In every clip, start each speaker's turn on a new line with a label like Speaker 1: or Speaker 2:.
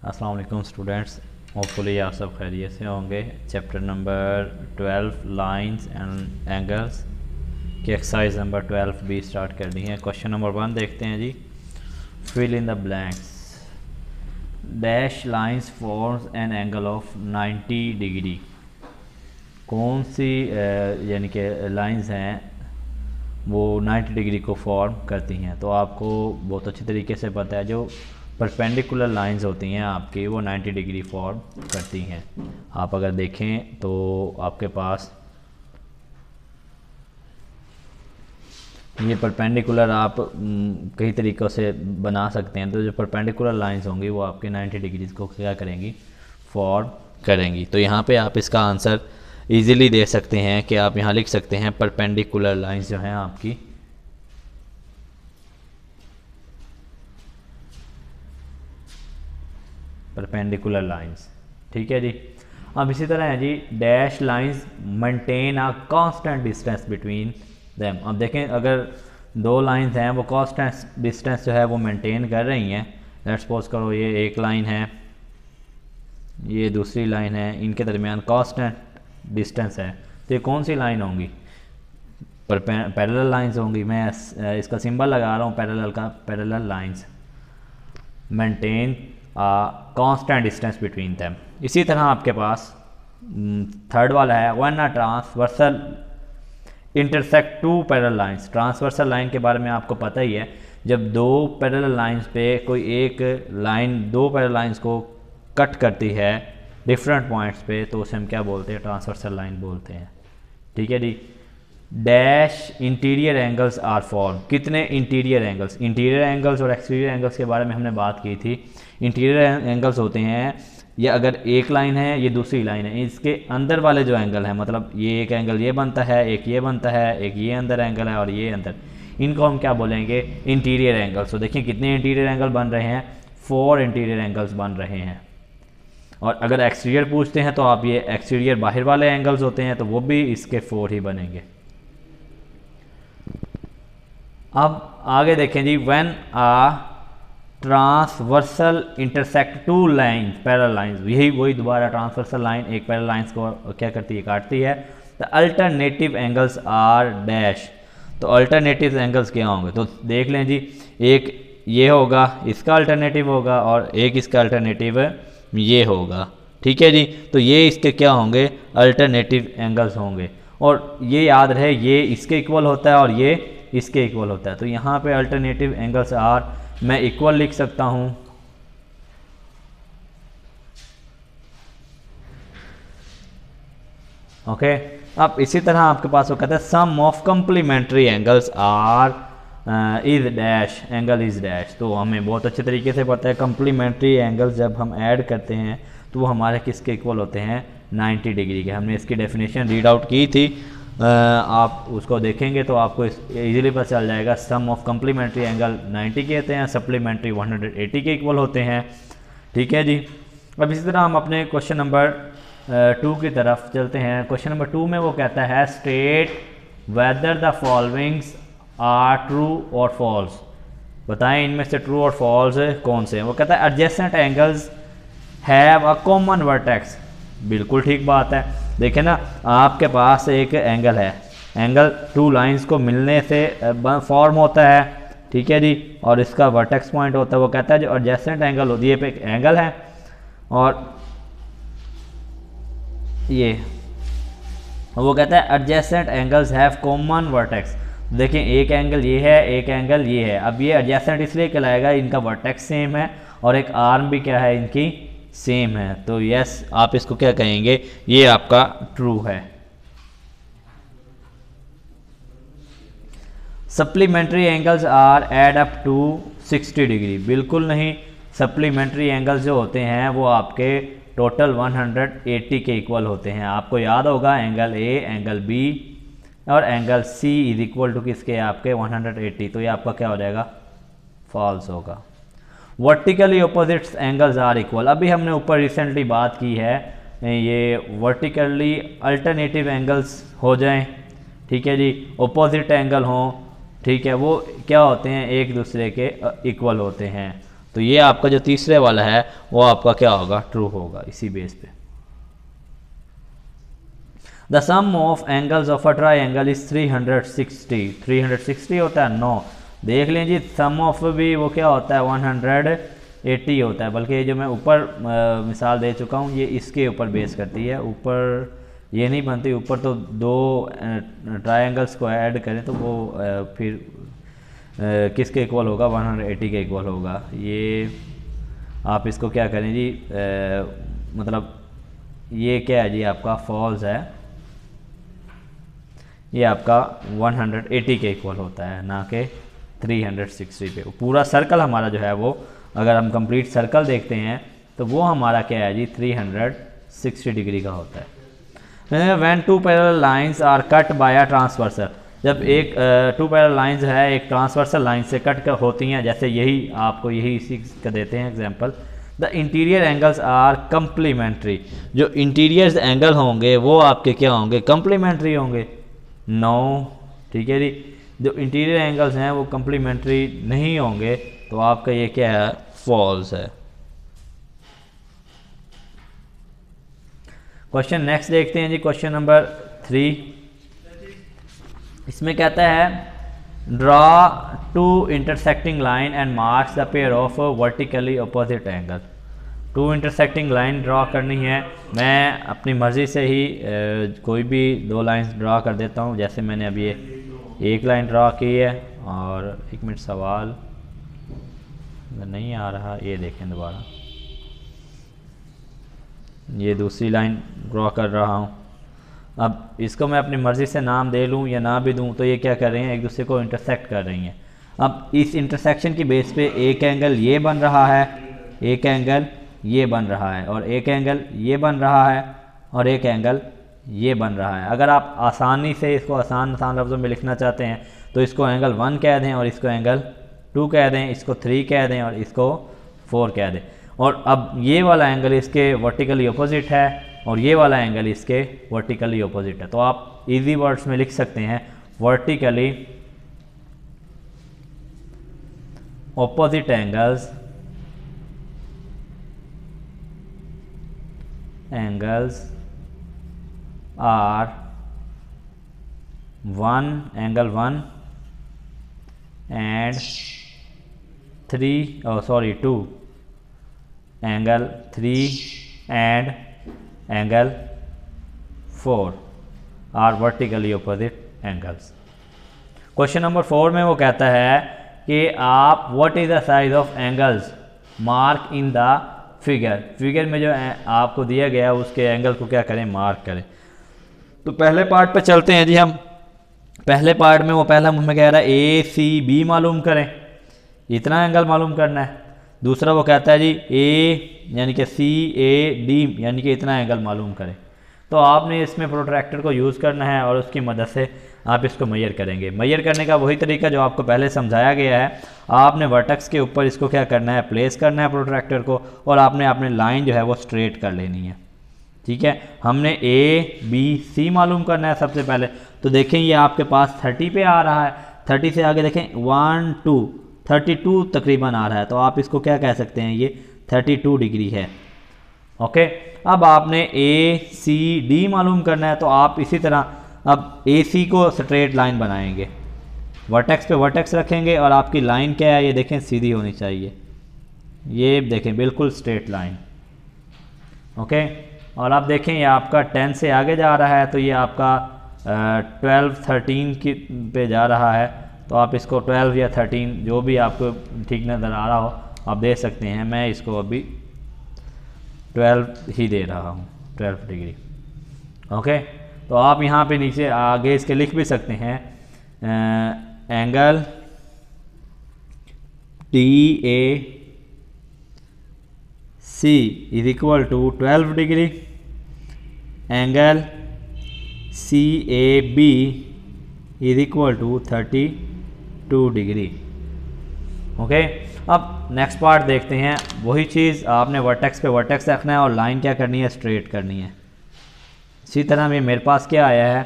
Speaker 1: अस्सलाम वालेकुम students, hopefully आप सब खैरियत से होंगे। Chapter number 12 lines and angles की एक्सरसाइज नंबर 12 भी स्टार्ट कर दी है। क्वेश्चन नंबर वन देखते हैं जी। Fill in the blanks dash lines forms an angle of 90 degree कौन सी यानी कि लाइंस हैं, वो 90 डिग्री को फॉर्म करती हैं? तो आपको बहुत अच्छे तरीके से पता है जो परपेंडिकुलर लाइंस होती हैं, आपकी वो 90 डिग्री फॉर्म करती हैं। आप अगर देखें तो आपके पास ये परपेंडिकुलर आप कई तरीक़ों से बना सकते हैं। तो जो परपेंडिकुलर लाइंस होंगी, वो आपके 90 डिग्री को क्या करेंगी? फॉर्म करेंगी। तो यहाँ पे आप इसका आंसर इजीली दे सकते हैं कि आप यहाँ लिख सकते हैं, परपेंडिकुलर लाइंस जो हैं आपकी। परपेंडिकुलर लाइंस ठीक है जी? अब इसी तरह है जी dash lines maintain a constant distance between them अब देखें, अगर दो लाइंस हैं, वो कांस्टेंट डिस्टेंस जो है वो मेंटेन कर रही हैं। लेट्स सपोज़ करो ये एक लाइन है, ये दूसरी लाइन है, इनके दरमियान कांस्टेंट डिस्टेंस है। तो ये कौन सी लाइन होंगी? पर पैरेलल लाइंस होंगी। मैं इसका सिंबल लगा रहा हूँ पैरेलल का parallel lines maintain constant distance between them इसी तरह आपके पास थर्ड वाला है one a transversal intersect two parallel lines transversal line के बारे में आपको पता ही है, जब दो पैरल लाइंस पे कोई एक लाइन दो पैरल लाइंस को कट करती है डिफरेंट पॉइंट्स पे तो उसे हम क्या बोलते हैं? ट्रांसवर्सल लाइन बोलते हैं। ठीक है जी? Dash interior angles are form कितने इंटीरियर एंगल्स इंटीरियर एंगल्स और एक्सटीरियर एंगल्स के बारे में हमने बात की थी। इंटीरियर एंगल्स होते हैं, ये अगर एक लाइन है, ये दूसरी लाइन है। इसके अंदर वाले जो एंगल है मतलब ये एक एंगल ये बनता है, एक ये बनता है, एक ये अंदर एंगल है और ये अंदर। इनको हम क्या बोलेंगे? इंटीरियर एंगल्स तो देखिए कितने इंटीरियर एंगल बन रहे हैं। फोर इंटीरियर एंगल्स बन रहे हैं। और अगर एक्सटीरियर पूछते हैं तो आप ये एक्सटीरियर बाहर वाले एंगल्स होते हैं तो वो भी इसके फोर ही बनेंगे। अब आगे देखें जी when a transversal intersect two line parallel lines यही वही दोबारा ट्रांसवर्सल लाइन एक पैरल लाइंस को क्या करती है, काटती है। The alternative angles are dash तो अल्टरनेटिव एंगल्स क्या होंगे? तो देख लें जी, एक ये होगा, इसका अल्टरनेटिव होगा और एक इसका अल्टरनेटिव ये होगा। ठीक है जी? तो ये इसके क्या होंगे? अल्टरनेटिव एंगल्स होंगे। और ये याद रहे, ये इसके इक्वल होता है और ये इसके इक्वल होता है। तो यहाँ पे अल्टरनेटिव एंगल्स आर मैं इक्वल लिख सकता हूँ। ओके अब इसी तरह आपके पास वो कहते हैं sum of complementary angles are is dash angle is dash तो हमें बहुत अच्छे तरीके से पता है कम्प्लीमेंट्री एंगल्स जब हम ऐड करते हैं तो वो हमारे किसके इक्वल होते हैं? 90 डिग्री के। हमने इसकी डेफिनेशन रीड आउट की थी। आप उसको देखेंगे तो आपको इजीली पता चल जाएगा सम ऑफ़ कम्प्लीमेंट्री एंगल 90 के होते हैं सप्लीमेंट्री 180 के इक्वल होते हैं। ठीक है जी? अब इसी तरह हम अपने क्वेश्चन नंबर टू की तरफ़ चलते हैं। क्वेश्चन नंबर टू में वो कहता है state whether the followings are true और फॉल्स बताएँ इनमें से ट्रू और फॉल्स कौन से हैं। वो कहता है adjacent angles have a common vertex बिल्कुल ठीक बात है। देखें ना, आपके पास एक एंगल है। एंगल टू लाइंस को मिलने से फॉर्म होता है, ठीक है जी? और इसका वर्टेक्स पॉइंट होता है, वो कहता है जो एडजेसेंट एंगल होती है पे एक एंगल है। और ये वो कहता है adjacent angles have common vertex देखिए, एक एंगल ये है, एक एंगल ये है। अब ये एडजेसेंट इसलिए कहलाएगा, इनका वर्टेक्स सेम है, और एक आर्म भी क्या है, इनकी सेम है। तो यस आप इसको क्या कहेंगे? ये आपका ट्रू है। Supplementary angles are add up to 60 degree बिल्कुल नहीं। सप्लीमेंट्री एंगल्स जो होते हैं, वो आपके टोटल 180 के इक्वल होते हैं। आपको याद होगा एंगल ए एंगल बी और angle C is equal to किसके? आपके 180 तो ये आपका क्या हो जाएगा? फॉल्स होगा। Vertically opposites angles are equal अभी हमने ऊपर रिसेंटली बात की है, ये वर्टिकली अल्टरनेटिव एंगल्स हो जाएँ, ठीक है जी? अपोजिट एंगल हों, ठीक है? वो क्या होते हैं? एक दूसरे के इक्वल होते हैं। तो ये आपका जो तीसरे वाला है, वो आपका क्या होगा? ट्रू होगा, इसी बेस पे। The sum of angles of a triangle is 360 360 होता है नो। देख लें जी सम ऑफ़ भी वो क्या होता है? 180 होता है। बल्कि ये जो मैं ऊपर मिसाल दे चुका हूँ ये इसके ऊपर बेस करती है। ऊपर ये नहीं बनती ऊपर तो दो ट्रायंगल्स को ऐड करें तो वो फिर किसके इक्वल होगा? 180 के इक्वल होगा। ये आप इसको क्या करें जी आ, मतलब ये क्या है जी आपका फॉल्स है। ये आपका 180 के इक्वल होता है ना कि 360 पे। पूरा सर्कल हमारा जो है वो, अगर हम कंप्लीट सर्कल देखते हैं तो वो हमारा क्या है जी? 360 डिग्री का होता है। When two parallel lines are cut by a transversal जब एक टू पैरल लाइंस है, एक ट्रांसवर्सल लाइन से कट कर होती हैं, जैसे यही आपको यही इसी का देते हैं example the interior angles are complementary जो इंटीरियर एंगल होंगे, वो आपके क्या होंगे? कम्प्लीमेंट्री होंगे। नो ठीक है जी? जो इंटीरियर एंगल्स हैं वो कम्प्लीमेंट्री नहीं होंगे तो आपका ये क्या है? फॉल्स है। क्वेश्चन नेक्स्ट देखते हैं जी क्वेश्चन नंबर थ्री इसमें कहता है draw two intersecting line and marks the pair of vertically opposite angle two intersecting line draw करनी है। मैं अपनी मर्ज़ी से ही कोई भी दो लाइंस ड्रा कर देता हूँ, जैसे मैंने अभी ये एक लाइन ड्रा की है और एक मिनट सवाल नहीं आ रहा, ये देखें दोबारा। ये दूसरी लाइन ड्रा कर रहा हूँ। अब इसको मैं अपनी मर्ज़ी से नाम दे लूँ या ना भी दूँ तो ये क्या कर रही हैं? एक दूसरे को इंटरसेक्ट कर रही हैं। अब इस इंटरसेक्शन की बेस पे एक एंगल ये बन रहा है, एक एंगल ये बन रहा है, और एक एंगल ये बन रहा है, और एक एंगल ये बन रहा है। अगर आप आसानी से इसको आसान आसान लफ्ज़ों में लिखना चाहते हैं तो इसको एंगल वन कह दें और इसको एंगल टू कह दें, इसको थ्री कह दें और इसको फोर कह दें। और अब ये वाला एंगल इसके वर्टिकली अपोजिट है और ये वाला एंगल इसके वर्टिकली अपोजिट है। तो आप इजी वर्ड्स में लिख सकते हैं vertically opposite angles angles one angle 1 and 3 oh sorry 2 angle 3 and angle 4 are vertically opposite angles. Question number four में वो कहता है कि आप what is the size of angles mark in the figure figure में जो आपको दिया गया है, उसके एंगल को क्या करें? मार्क करें। तो पहले पार्ट पे चलते हैं जी हम। पहले पार्ट में वो पहला मुझमें कह रहा है ए सी बी मालूम करें। इतना एंगल मालूम करना है। दूसरा वो कहता है जी ए यानी कि सी ए डी यानी कि इतना एंगल मालूम करें। तो आपने इसमें प्रोट्रैक्टर को यूज़ करना है और उसकी मदद से आप इसको मैयर करेंगे। मैयर करने का वही तरीका जो आपको पहले समझाया गया है। आपने वर्टक्स के ऊपर इसको क्या करना है प्लेस करना है प्रोट्रैक्टर को और आपने अपने लाइन जो है वो स्ट्रेट कर लेनी है। ठीक है? हमने ए बी सी मालूम करना है सबसे पहले। तो देखें, ये आपके पास थर्टी पे आ रहा है। थर्टी से आगे देखें वन टू थर्टी टू तकरीबन आ रहा है। तो आप इसको क्या कह सकते हैं? ये थर्टी टू डिग्री है। ओके? अब आपने ए सी डी मालूम करना है तो आप इसी तरह अब ए सी को स्ट्रेट लाइन बनाएँगे। वर्टेक्स पे वर्टेक्स रखेंगे और आपकी लाइन क्या है? ये देखें, सीधी होनी चाहिए। ये देखें, बिल्कुल स्ट्रेट लाइन ओके? और आप देखें ये आपका टेन से आगे जा रहा है तो ये आपका ट्वेल्व थर्टीन की पे जा रहा है। तो आप इसको ट्वेल्व या थर्टीन जो भी आपको ठीक नज़र आ रहा हो आप दे सकते हैं। मैं इसको अभी ट्वेल्व ही दे रहा हूँ ट्वेल्व डिग्री। ओके? तो आप यहाँ पे नीचे आगे इसके लिख भी सकते हैं आ, angle T A C is equal to twelve degree angle C A B is equal to thirty two degree okay अब नेक्स्ट पार्ट देखते हैं। वही चीज़ आपने वर्टेक्स पे वर्टेक्स रखना है और लाइन क्या करनी है? स्ट्रेट करनी है। इसी तरह में मेरे पास क्या आया है?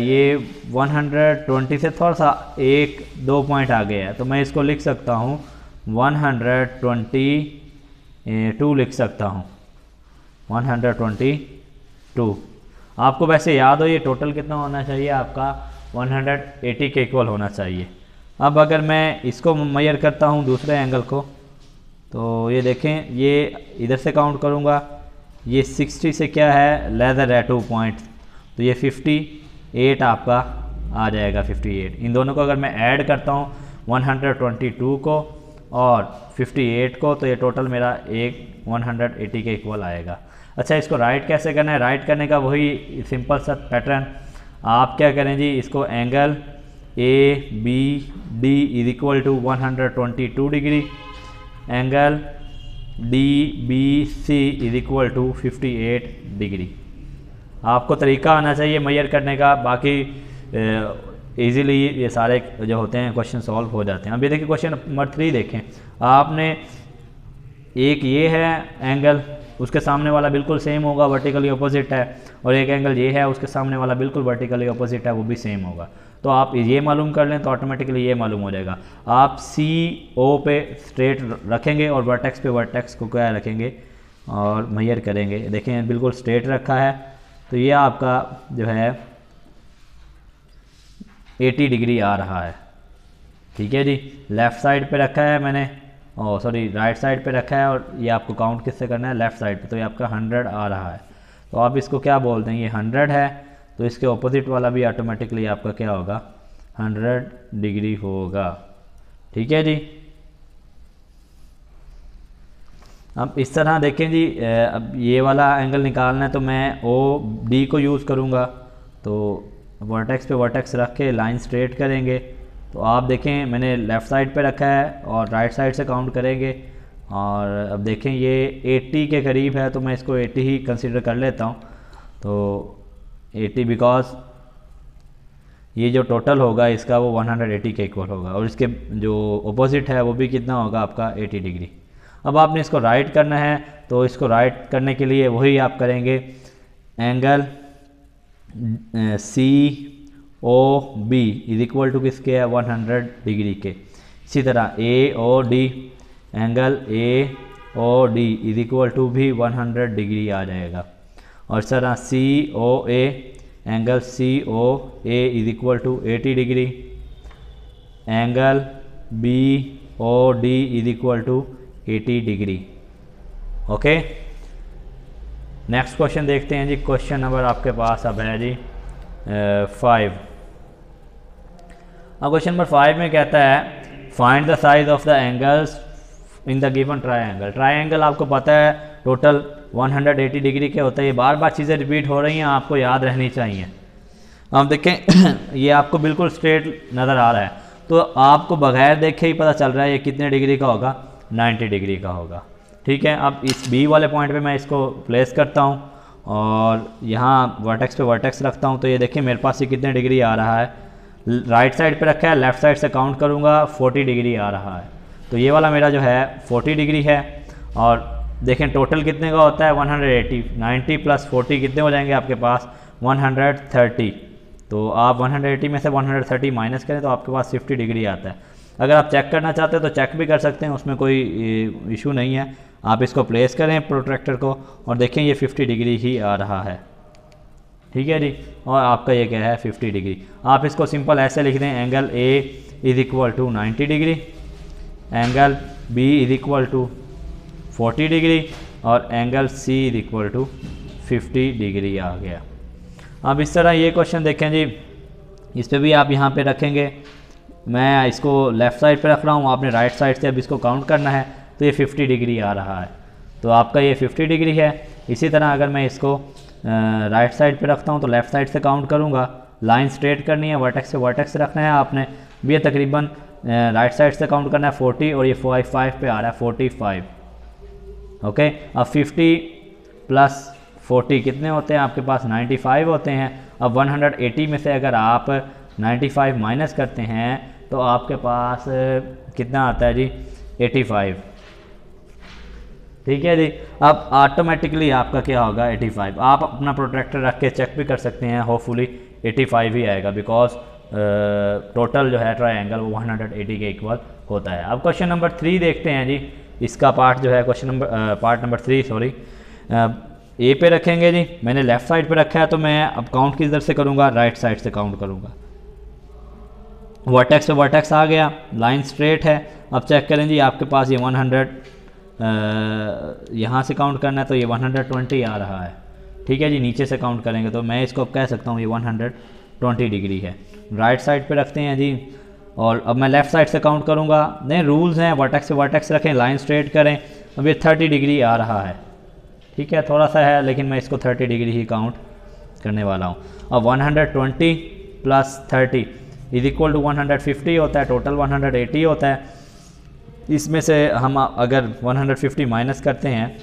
Speaker 1: ये 120 से थोड़ा सा एक, दो पॉइंट आ गया है। तो मैं इसको लिख सकता हूँ। 122 लिख सकता हूँ। 122 आपको वैसे याद हो ये टोटल कितना होना चाहिए? आपका 180 के इक्वल होना चाहिए। अब अगर मैं इसको मैयर करता हूँ दूसरे एंगल को तो ये देखें, ये इधर से काउंट करूँगा। ये 60 से क्या है? लेदर है टू पॉइंट तो ये 58 आपका आ जाएगा 58 इन दोनों को अगर मैं ऐड करता हूँ 122 को और 58 को तो ये टोटल मेरा एक 180 के इक्वल आएगा। अच्छा इसको राइट कैसे करना है? राइट करने का वही सिंपल सा पैटर्न आप क्या करें जी? इसको angle A B D is equal to 122 degree angle D B C is equal to 58 degree आपको तरीका आना चाहिए मैयर करने का। बाकी इजीली ये सारे जो होते हैं क्वेश्चन सॉल्व हो जाते हैं। अब ये देखिए क्वेश्चन नंबर थ्री देखें। आपने एक ये है एंगल उसके सामने वाला बिल्कुल सेम होगा वर्टिकली अपोजिट है, और एक एंगल ये है, उसके सामने वाला बिल्कुल वर्टिकली अपोजिट है, वो भी सेम होगा। तो आप ये मालूम कर लें तो ऑटोमेटिकली ये मालूम हो जाएगा। आप सी ओ पे स्ट्रेट रखेंगे और वर्टेक्स पे वर्टेक्स को क्या रखेंगे? और मैयर करेंगे। देखें, बिल्कुल स्ट्रेट रखा है। तो ये आपका जो है 80 डिग्री आ रहा है। ठीक है जी? लेफ़्ट साइड पे रखा है मैंने। ओ सॉरी राइट साइड पे रखा है और ये आपको काउंट किससे करना है? लेफ़्ट साइड पे। तो ये आपका 100 आ रहा है। तो आप इसको क्या बोलते हैं? ये 100 है। तो इसके ऑपोजिट वाला भी ऑटोमेटिकली आपका क्या होगा? 100 डिग्री होगा। ठीक है जी? अब इस तरह देखें जी अब ये वाला एंगल निकालना है तो मैं ओ डी को यूज़ करूँगा। तो वर्टेक्स पे वर्टेक्स रख के लाइन स्ट्रेट करेंगे। तो आप देखें, मैंने लेफ़्ट साइड पे रखा है और राइट साइड से काउंट करेंगे। और अब देखें, ये 80 के करीब है तो मैं इसको 80 ही कंसीडर कर लेता हूँ। तो 80 बिकॉज़ ये जो टोटल होगा, इसका वो 180 के इक्वल होगा। और इसके जो अपोजिट है, वो भी कितना होगा आपका 80 डिग्री अब आपने इसको राइट करना है तो इसको राइट करने के लिए वही आप करेंगे। Angle C O B is equal to किसके है? 100 डिग्री के। इसी तरह A O D angle A O D is equal to भी 100 डिग्री आ जाएगा। और तरह C O A angle C O A is equal to 80 degree angle B O D is equal to 80 degree okay next question देखते हैं जी। Question number आपके पास अब है जी। फाइव अब क्वेश्चन नंबर फाइव में कहता है find the size of the angles in the given triangle triangle आपको पता है टोटल 180 डिग्री के होता है। ये बार बार चीज़ें रिपीट हो रही हैं, आपको याद रहनी चाहिए। अब देखें, ये आपको बिल्कुल स्ट्रेट नज़र आ रहा है। तो आपको बगैर देखे ही पता चल रहा है, ये कितने डिग्री का होगा? 90 डिग्री का होगा। ठीक है, अब इस बी वाले पॉइंट पे मैं इसको प्लेस करता हूँ और यहाँ वर्टेक्स पे वर्टेक्स रखता हूँ। तो ये देखिए, मेरे पास ये कितने डिग्री आ रहा है? राइट साइड पे रखा है लेफ़्ट साइड से काउंट करूँगा 40 डिग्री आ रहा है। तो ये वाला मेरा जो है 40 डिग्री है और देखें टोटल कितने का होता है? 180 90 प्लस 40 कितने हो जाएँगे आपके पास? 130 तो आप 180 में से 130 माइनस करें तो आपके पास 50 डिग्री आता है। अगर आप चेक करना चाहते हैं तो चेक भी कर सकते हैं, उसमें कोई इशू नहीं है। आप इसको प्लेस करें प्रोट्रैक्टर को और देखें ये 50 डिग्री ही आ रहा है। ठीक है जी? और आपका ये क्या है 50 डिग्री आप इसको सिंपल ऐसे लिख दें angle A is equal to 90 degree angle B is equal to 40 degree और angle C is equal to 50 degree आ गया। अब इस तरह ये क्वेश्चन देखें जी। इस पर भी आप यहाँ पे रखेंगे। मैं इसको लेफ़्ट साइड पे रख रहा हूँ। आपने राइट साइड से अब इसको काउंट करना है। तो ये 50 डिग्री आ रहा है। तो आपका ये 50 डिग्री है। इसी तरह अगर मैं इसको राइट साइड पे रखता हूँ तो लेफ़्ट साइड से काउंट करूँगा। लाइन स्ट्रेट करनी है वर्टेक्स से वर्टेक्स रखना है आपने। भी तकरीबन राइट साइड से काउंट करना है 40 और ये फाइव फाइव पे आ रहा है 45 ओके अब 50 प्लस 40 कितने होते हैं? आपके पास 95 होते हैं। अब 180 में से अगर आप 95 माइनस करते हैं तो आपके पास कितना आता है जी? 85 ठीक है जी? अब ऑटोमेटिकली आपका क्या होगा? 85 आप अपना प्रोट्रैक्टर रख के चेक भी कर सकते हैं। होपफुली 85 ही आएगा बिकॉज़ टोटल जो है ट्रायंगल वो 180 के इक्वल होता है। अब क्वेश्चन नंबर थ्री देखते हैं जी। इसका पार्ट जो है question number part number three sorry A पे रखेंगे जी। मैंने लेफ़्ट साइड पे रखा है तो मैं अब काउंट किस दर से करूँगा? राइट साइड से काउंट करूँगा। वर्टेक्स पे वर्टेक्स आ गया। लाइन स्ट्रेट है। अब चेक करें जी, आपके पास ये 100 यहाँ से काउंट करना है तो ये 120 आ रहा है। ठीक है जी, नीचे से काउंट करेंगे तो मैं इसको कह सकता हूँ ये 120 डिग्री है। राइट साइड पे रखते हैं जी, और अब मैं लेफ़्ट साइड से काउंट करूँगा। नहीं रूल्स हैं वर्टेक्स से वर्टेक्स रखें लाइन स्ट्रेट करें। अब ये 30 डिग्री आ रहा है। ठीक है, थोड़ा सा है, लेकिन मैं इसको 30 डिग्री ही काउंट करने वाला हूँ। अब 120 प्लस 30 इज़ इक्वल टू 150 होता है टोटल 180 होता है। इसमें से हम अगर 150 माइनस करते हैं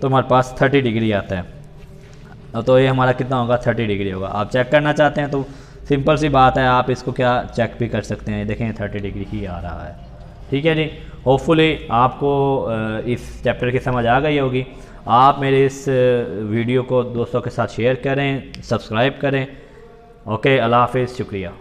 Speaker 1: तो हमारे पास 30 डिग्री आता है। तो ये हमारा कितना होगा? 30 डिग्री होगा। आप चेक करना चाहते हैं तो सिंपल सी बात है, आप इसको क्या चेक भी कर सकते हैं। देखें 30 डिग्री ही आ रहा है। ठीक है जी? होपफुली आपको इस चैप्टर की समझ आ गई होगी। आप मेरे इस वीडियो को दोस्तों के साथ शेयर करें सब्सक्राइब करें। ओके अल्लाह हाफिज़, शुक्रिया।